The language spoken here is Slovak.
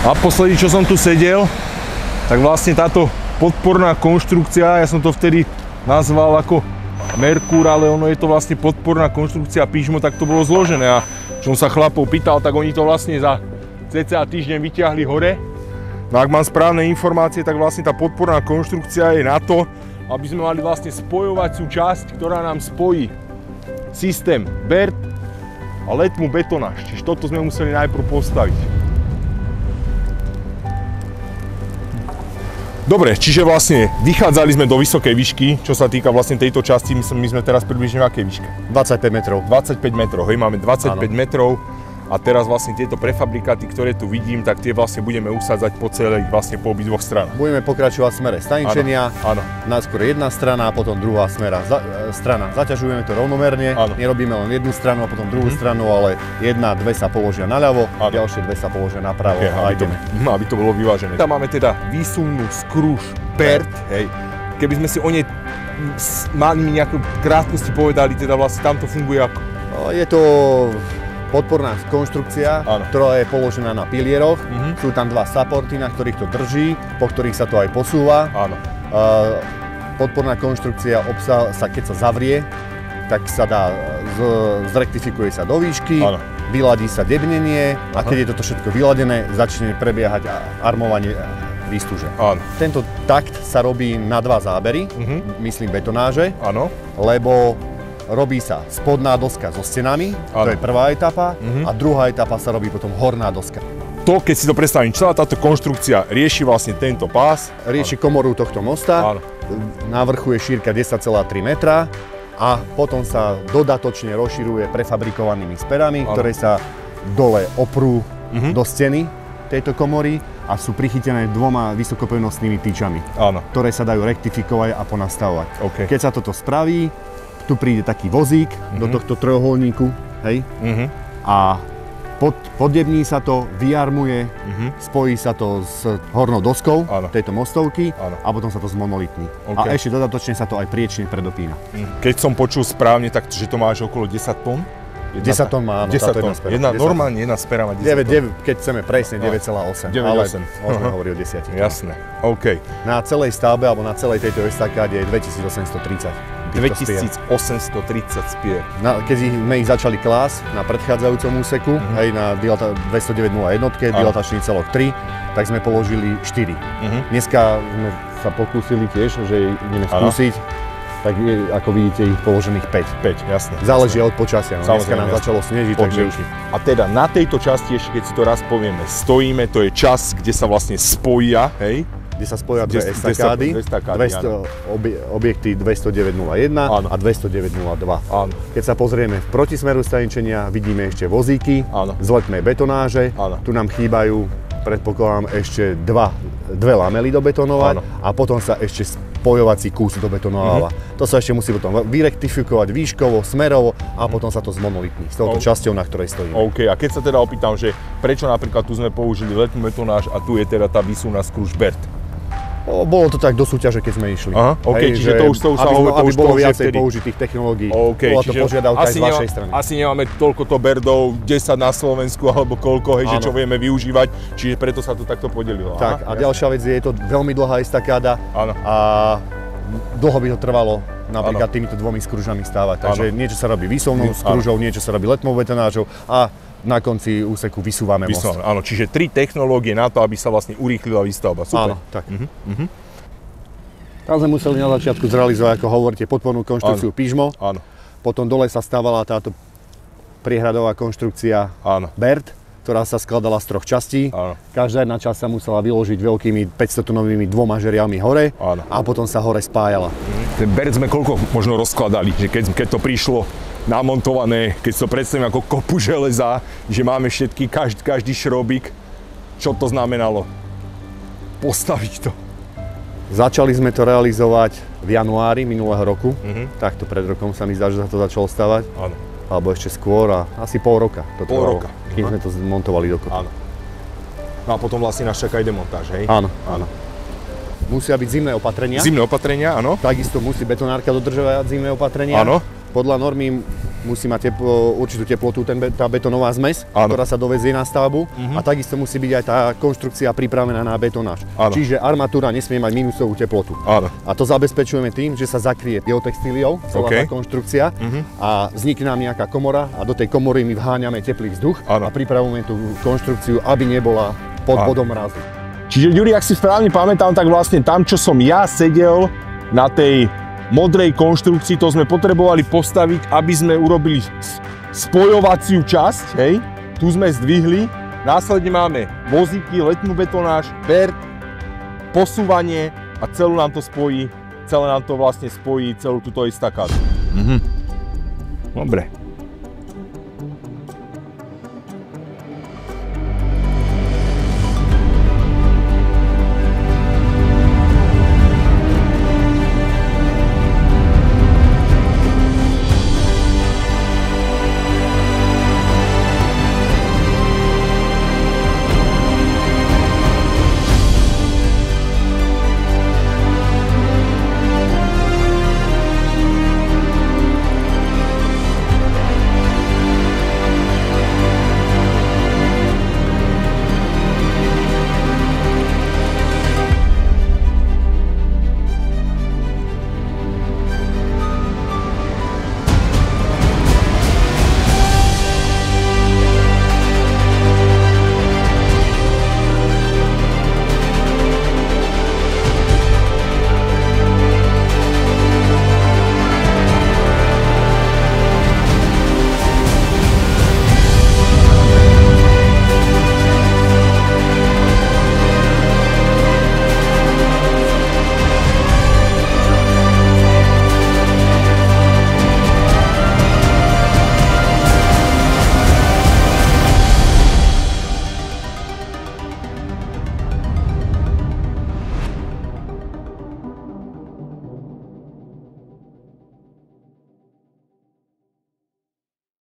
Naposledy, čo som tu sedel, tak vlastne táto podporná konštrukcia, ja som to vtedy nazval ako Merkur, ale ono je to vlastne podporná konštrukcia pížmo, tak to bolo zložené a čo som sa chlapov pýtal, tak oni to vlastne za cca týždeň vyťahli hore. No ak mám správne informácie, tak vlastne tá podporná konštrukcia je na to, aby sme mali vlastne spojovacú časť, ktorá nám spojí systém BERT a letmu betonáž. Čiže toto sme museli najprv postaviť. Dobre, čiže vlastne vychádzali sme do vysokej výšky, čo sa týka vlastne tejto časti, my sme, my sme teraz približne v akej výške? 25 metrov. 25 metrov, hej, máme 25 ano. metrov a teraz vlastne tieto prefabrikáty, ktoré tu vidím, tak tie vlastne budeme usádzať po celej, vlastne po obidvoch stranách. Budeme pokračovať v smere staničenia. Áno. Najskôr jedna strana a potom druhá smera, za, e, strana. Zaťažujeme to rovnomerne, áno. nerobíme len jednu stranu a potom druhú mm-hmm. stranu, ale jedna, dve sa položia naľavo, áno. ďalšie dve sa položia napravo okay, a ideme. To, aby to bolo vyvážené. Tam máme teda výsumnú skruž PERT, hej. Keby sme si o nej mali nejakú krátkosti povedali, teda vlastne tam to funguje ako? Je to podporná konštrukcia, ano. ktorá je položená na pilieroch. Uh-huh. Sú tam dva supporty, na ktorých to drží, po ktorých sa to aj posúva. Áno. Podporná konštrukcia obsa sa, keď sa zavrie, tak sa dá, zrektifikuje sa do výšky, ano. vyladí sa debnenie Aha. a keď je toto všetko vyladené, začne prebiehať armovanie výstuže. Áno. Tento takt sa robí na dva zábery, uh-huh. myslím betonáže, Áno. lebo robí sa spodná doska so stenami, ano. to je prvá etapa, uh-huh. a druhá etapa sa robí potom horná doska. To, keď si to predstavím, celá táto konštrukcia rieši vlastne tento pás. Rieši ano. komoru tohto mosta, ano. na vrchu je šírka 10,3 metra a potom sa dodatočne rozširuje prefabrikovanými sperami, ano. ktoré sa dole oprú uh-huh. do steny tejto komory a sú prichytené dvoma vysokopevnostnými tyčami, Áno. ktoré sa dajú rektifikovať a ponastavovať. Okay. Keď sa toto spraví, tu príde taký vozík mm-hmm. do mhm. tohto trojuholníku, hej, mm-hmm. a pod, podební sa to, vyarmuje, mm-hmm. spojí sa to s hornou doskou ano. tejto mostovky ano. a potom sa to zmonolitní. Okay. A ešte dodatočne sa to aj priečne predopína. Mm. Keď som počul správne, tak že to máš okolo 10 tón? 10 tón má, áno, 10 táto jedna spera. Jedna, 10. normálne jedna spera má 10 9, 9, keď chceme presne 9,8, no. ale môžeme uh-huh. hovoriť o 10 Jasné, OK. Na celej stavbe, alebo na celej tejto estakáde je 2830 2830 spier. Na, keď sme ich začali klás na predchádzajúcom úseku, uh-huh. hej, na dilata 209.01, dilatačný celok 3, tak sme položili 4. Uh-huh. Mhm. Dneska sme sa pokúsili tiež, že ideme skúsiť, tak je, ako vidíte, ich položených 5. 5, jasné. Záleží jasné. od počasia. No. Dneska nám jasné. začalo snežiť, takže už... A teda na tejto časti, ešte keď si to raz povieme, stojíme, to je čas, kde sa vlastne spojia, hej, kde sa spoja dve estakády, 200, objekty 209.01 a 209.02. Áno. Keď sa pozrieme v protismeru staničenia, vidíme ešte vozíky áno. z letnej betonáže. Áno. Tu nám chýbajú, predpokladám, ešte dva, dve lamely dobetonovať a potom sa ešte spojovací kus dobetonováva. Mm-hmm. To sa ešte musí potom vyrektifikovať výškovo, smerovo a potom sa to zmonolitní s touto okay. časťou, na ktorej stojíme. OK, a keď sa teda opýtam, že prečo napríklad tu sme použili letnú betonáž a tu je teda tá vysúna skruž Bert? Bolo to tak do súťaže, keď sme išli. Aha, okay, Hej, čiže to už, to už sa hovorí, to aby bolo viacej vtedy... použitých technológií. Okay, Bola to požiadavka aj z vašej strany. Asi nemáme toľko to berdov, 10 na Slovensku alebo koľko, hej, že čo vieme využívať, čiže preto sa to takto podelilo. Tak, Aha, a ďalšia vec je, je to veľmi dlhá estakáda Áno. a dlho by to trvalo napríklad ano. týmito dvomi skružami stávať. Takže ano. niečo sa robí výsovnou skružou, niečo sa robí letmou betonážou a na konci úseku vysúvame most. Áno, čiže tri technológie na to, aby sa vlastne urýchlila výstavba. Super. Áno, tak. Uh-huh. Uh-huh. Tam sme museli na začiatku zrealizovať, ako hovoríte, podpornú konštrukciu Pižmo. Áno. Potom dole sa stávala táto priehradová konštrukcia Áno. BERT, ktorá sa skladala z troch častí. Áno. Každá jedna časť sa musela vyložiť veľkými 500-tonovými dvoma žeriami hore Áno. a potom sa hore spájala. Ten BERT sme koľko možno rozkladali, že keď, keď to prišlo namontované, keď si to predstavím ako kopu železa, že máme všetky, každý, každý šrobík, čo to znamenalo? Postaviť to. Začali sme to realizovať v januári minulého roku, mm-hmm. takto pred rokom sa mi zdá, že sa to začalo stavať. Áno. Alebo ešte skôr a asi pol roka to pol trvalo, roka. kým sme to zmontovali dokopy. Áno. No a potom vlastne nás čaká aj demontáž, hej? Áno, áno. Musia byť zimné opatrenia. Zimné opatrenia, áno. Takisto musí betonárka dodržovať zimné opatrenia. Áno. Podľa normy musí mať teplo, určitú teplotu ten, tá betonová zmes, Áno. ktorá sa dovezie na stavbu a takisto musí byť aj tá konštrukcia pripravená na betonáž. Áno. Čiže armatúra nesmie mať minusovú teplotu. Áno. A to zabezpečujeme tým, že sa zakrie geotextíliou celá OK. tá konštrukcia a vznikne nám nejaká komora a do tej komory my vháňame teplý vzduch Áno. a pripravujeme tú konštrukciu, aby nebola pod Áno. bodom mrazu. Čiže Ďuri, ak si správne pamätám, tak vlastne tam, čo som ja sedel na tej modrej konštrukcii, to sme potrebovali postaviť, aby sme urobili spojovaciu časť, hej. Tu sme zdvihli, následne máme vozíky, letnú betonáž, bert, posúvanie a celú nám to spojí, celé nám to vlastne spojí celú túto estakádu. Mhm. Dobre.